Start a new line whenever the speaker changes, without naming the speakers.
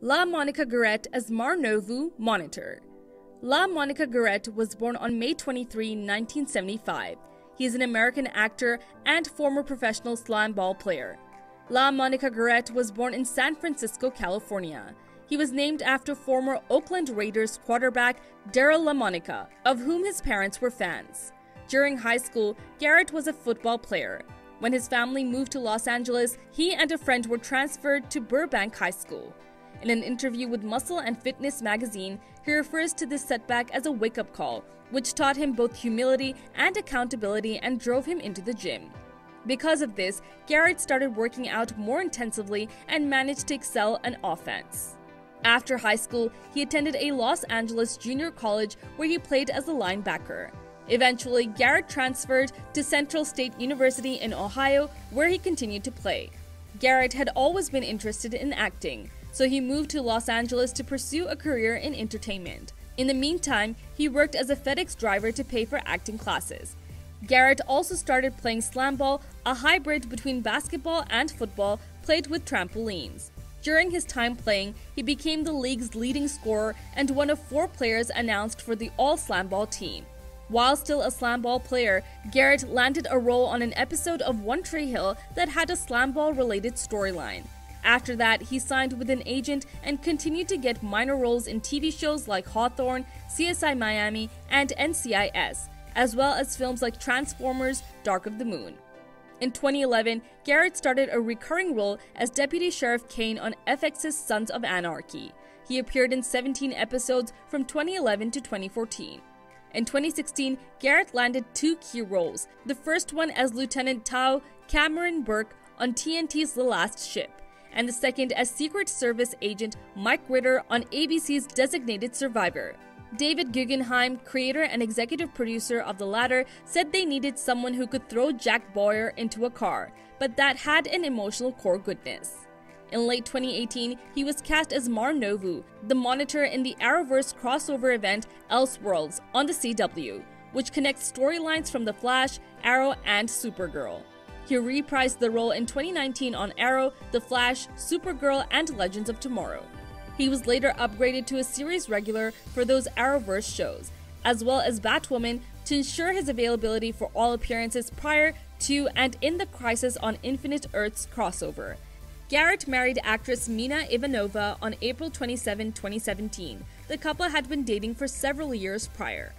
LaMonica Garrett as Mar Novu Monitor. LaMonica Garrett was born on May 23, 1975. He is an American actor and former professional slamball player. La Monica Garrett was born in San Francisco, California. He was named after former Oakland Raiders quarterback Daryle Lamonica, of whom his parents were fans. During high school, Garrett was a football player. When his family moved to Los Angeles, he and a friend were transferred to Burbank High School. In an interview with Muscle and Fitness magazine, he refers to this setback as a wake up call, which taught him both humility and accountability and drove him into the gym. Because of this, Garrett started working out more intensively and managed to excel in offense. After high school, he attended a Los Angeles junior college where he played as a linebacker. Eventually, Garrett transferred to Central State University in Ohio, where he continued to play. Garrett had always been interested in acting, so he moved to Los Angeles to pursue a career in entertainment. In the meantime, he worked as a FedEx driver to pay for acting classes. Garrett also started playing slamball, a hybrid between basketball and football played with trampolines. During his time playing, he became the league's leading scorer and one of four players announced for the All Slamball team. While still a slamball player, Garrett landed a role on an episode of One Tree Hill that had a slamball related storyline. After that, he signed with an agent and continued to get minor roles in TV shows like Hawthorne, CSI Miami, and NCIS, as well as films like Transformers Dark of the Moon. In 2011, Garrett started a recurring role as Deputy Sheriff Kane on FX's Sons of Anarchy. He appeared in 17 episodes from 2011 to 2014. In 2016, Garrett landed two key roles, the first one as Lieutenant Tao Cameron Burke on TNT's The Last Ship, and the second as Secret Service agent Mike Ritter on ABC's Designated Survivor. David Guggenheim, creator and executive producer of the latter, said they needed someone who could throw Jack Bauer into a car, but that had an emotional core goodness. In late 2018, he was cast as Mar Novu, the monitor in the Arrowverse crossover event Elseworlds on the CW, which connects storylines from The Flash, Arrow, and Supergirl. He reprised the role in 2019 on Arrow, The Flash, Supergirl, and Legends of Tomorrow. He was later upgraded to a series regular for those Arrowverse shows, as well as Batwoman to ensure his availability for all appearances prior to and in the Crisis on Infinite Earths crossover. Garrett married actress Mina Ivanova on April 27, 2017. The couple had been dating for several years prior.